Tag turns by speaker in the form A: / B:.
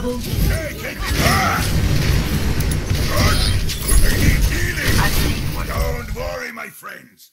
A: Double.
B: Take it! Ah! I need! Don't worry, my friends.